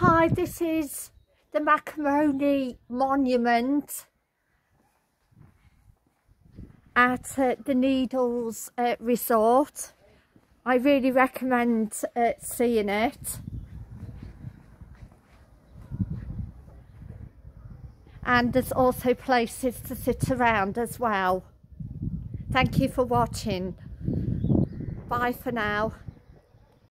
Hi, this is the Marconi Monument at uh, the Needles uh, Resort. I really recommend uh, seeing it. And there's also places to sit around as well. Thank you for watching. Bye for now.